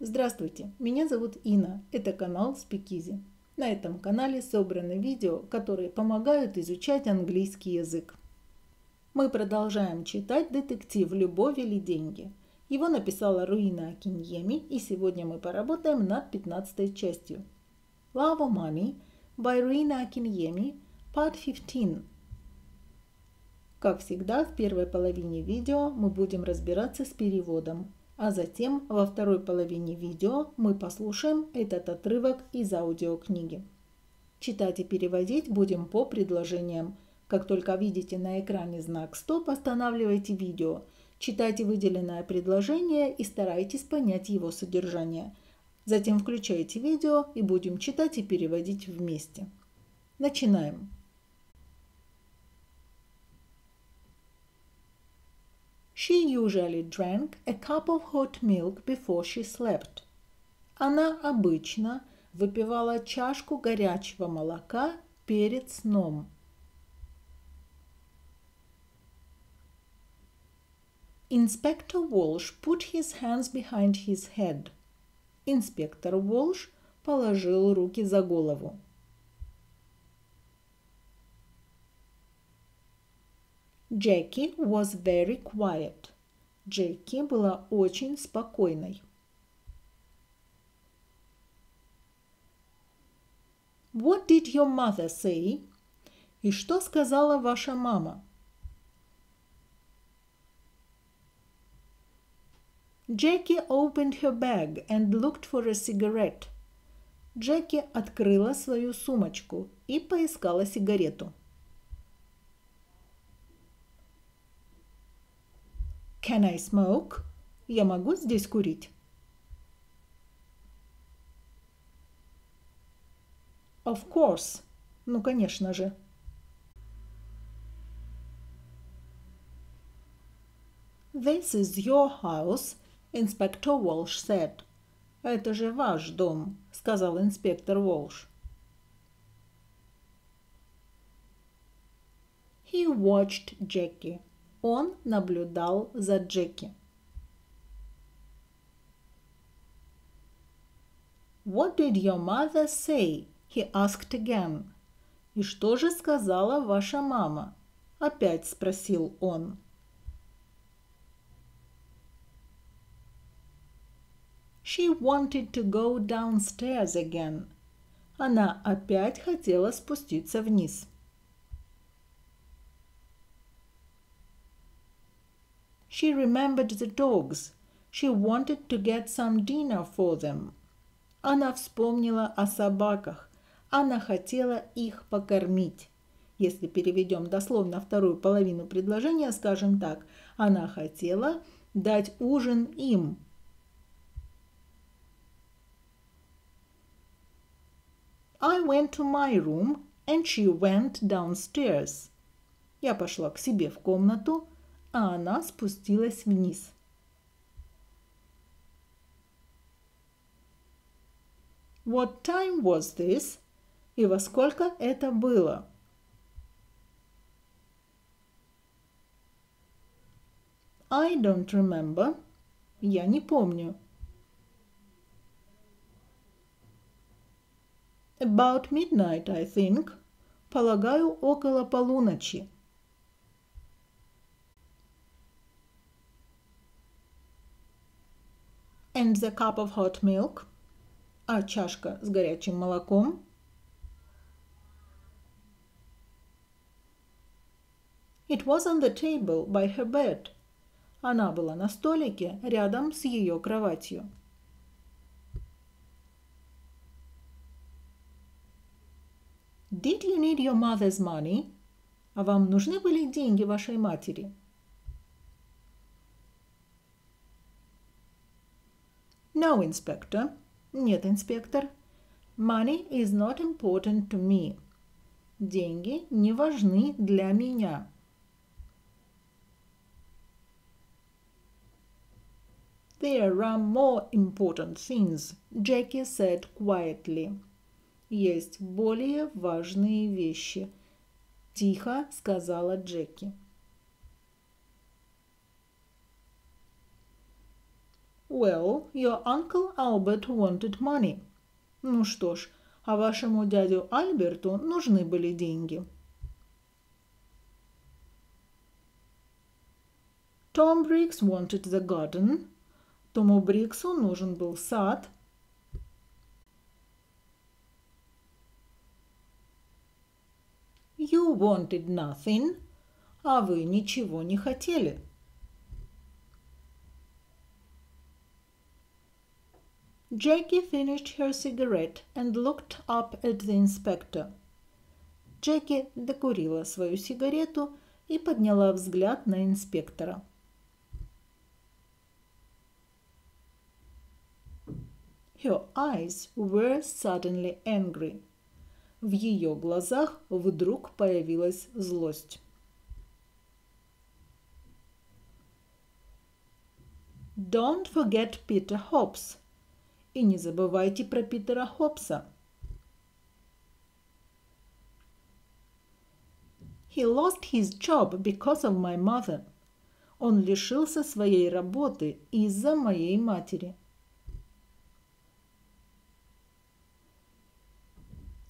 Здравствуйте, меня зовут Ина, это канал Спикизи. На этом канале собраны видео, которые помогают изучать английский язык. Мы продолжаем читать детектив «Любовь или деньги». Его написала Руина Акиньеми, и сегодня мы поработаем над 15 частью. Love or Money by Руина Акиньеми, Part 15. Как всегда, в первой половине видео мы будем разбираться с переводом – а затем во второй половине видео мы послушаем этот отрывок из аудиокниги. Читать и переводить будем по предложениям. Как только видите на экране знак «Стоп», останавливайте видео, читайте выделенное предложение и старайтесь понять его содержание. Затем включайте видео и будем читать и переводить вместе. Начинаем. She usually drank a cup of hot milk before she slept. Она обычно выпивала чашку горячего молока перед сном. Inspector Walsh put his hands behind his head. Инспектор Волш положил руки за голову. Джеки was very quiet. Джеки была очень спокойной. What did your mother say? И что сказала ваша мама? Джеки opened her bag and looked for a cigarette. Джеки открыла свою сумочку и поискала сигарету. Can I smoke? Я могу здесь курить? Of course. Ну, конечно же. This is your house, Inspector Walsh said. Это же ваш дом, сказал инспектор Волш. He watched Jackie. Он наблюдал за Джеки. What did your mother say? He asked again. И что же сказала ваша мама? Опять спросил он. She wanted to go downstairs again. Она опять хотела спуститься вниз. She remembered the dogs. She wanted to get some dinner for them. Она вспомнила о собаках. Она хотела их покормить. Если переведем дословно вторую половину предложения, скажем так. Она хотела дать ужин им. I went to my room and she went downstairs. Я пошла к себе в комнату, а она спустилась вниз. What time was this? И во сколько это было? I don't remember. Я не помню. About midnight, I think. Полагаю, около полуночи. And the cup of hot milk, а чашка с горячим молоком. It was on the table by her bed. Она была на столике рядом с ее кроватью. Did you need your mother's money? А вам нужны были деньги вашей матери? No, inspector. Нет, инспектор. Money is not important to me. Деньги не важны для меня. There are more important things, Jackie said quietly. Есть более важные вещи, тихо сказала Джеки. Well, your uncle Albert wanted money. Ну что ж, а вашему дядю Альберту нужны были деньги. Tom Briggs wanted the garden. Тому Бриксу нужен был сад. You wanted nothing. А вы ничего не хотели. Jackie finished her cigarette and looked up at the inspector. Джеки докурила свою сигарету и подняла взгляд на инспектора. Her eyes were suddenly angry. В ее глазах вдруг появилась злость. Don't forget Peter Hobbs. И не забывайте про Питера Хоббса. He lost his job because of my mother. Он лишился своей работы из-за моей матери.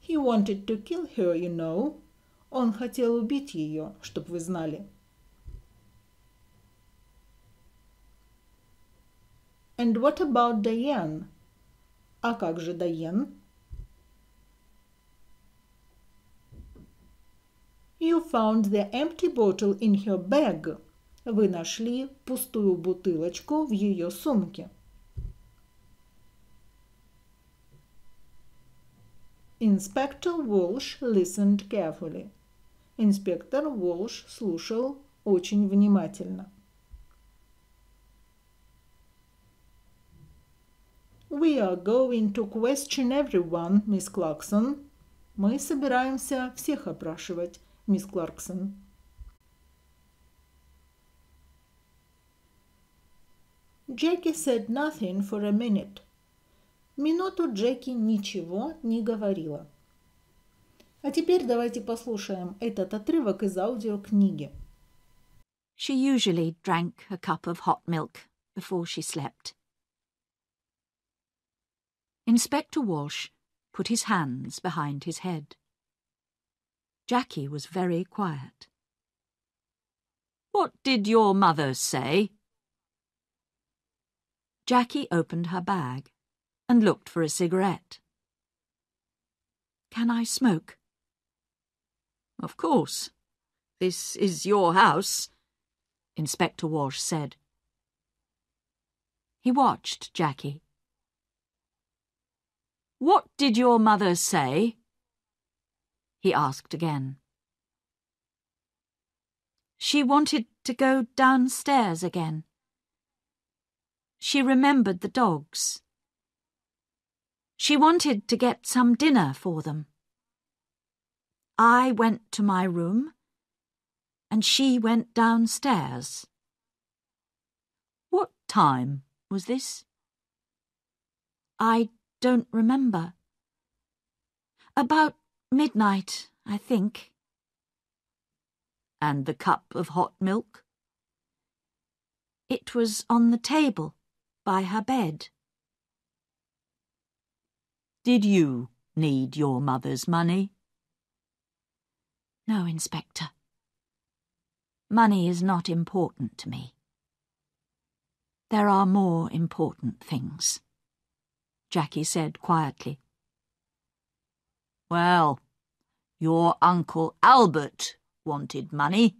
He wanted to kill her, you know. Он хотел убить ее, чтоб вы знали. And what about Diane? А как же Дайен? You found the empty bottle in her bag. Вы нашли пустую бутылочку в ее сумке. Инспектор Волш listened carefully. Инспектор Волш слушал очень внимательно. We are going to question everyone, Miss Clarkson. Мы собираемся всех опрашивать, мисс Кларксон. Джеки said nothing for a minute. Минуту Джеки ничего не говорила. А теперь давайте послушаем этот отрывок из аудиокниги. She usually drank a cup of hot milk before she slept. Inspector Walsh put his hands behind his head. Jackie was very quiet. What did your mother say? Jackie opened her bag and looked for a cigarette. Can I smoke? Of course. This is your house, Inspector Walsh said. He watched Jackie. What did your mother say? He asked again. She wanted to go downstairs again. She remembered the dogs. She wanted to get some dinner for them. I went to my room, and she went downstairs. What time was this? I don't remember. About midnight, I think. And the cup of hot milk? It was on the table by her bed. Did you need your mother's money? No, Inspector. Money is not important to me. There are more important things. Jackie said quietly. Well, your Uncle Albert wanted money.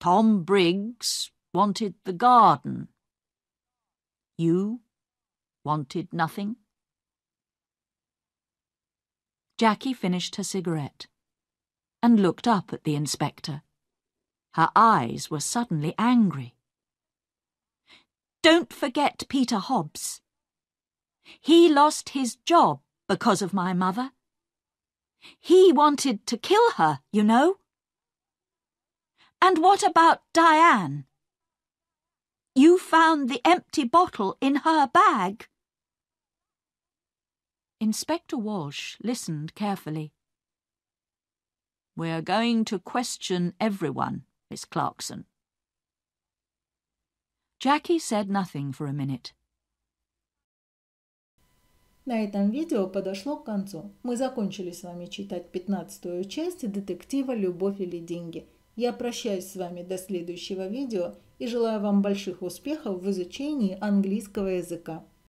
Tom Briggs wanted the garden. You wanted nothing? Jackie finished her cigarette and looked up at the inspector. Her eyes were suddenly angry. Don't forget Peter Hobbs. He lost his job because of my mother. He wanted to kill her, you know. And what about Diane? You found the empty bottle in her bag. Inspector Walsh listened carefully. We're going to question everyone, Miss Clarkson. Jackie said nothing for a minute. На этом видео подошло к концу. Мы закончили с вами читать 15 часть детектива «Любовь или деньги». Я прощаюсь с вами до следующего видео и желаю вам больших успехов в изучении английского языка.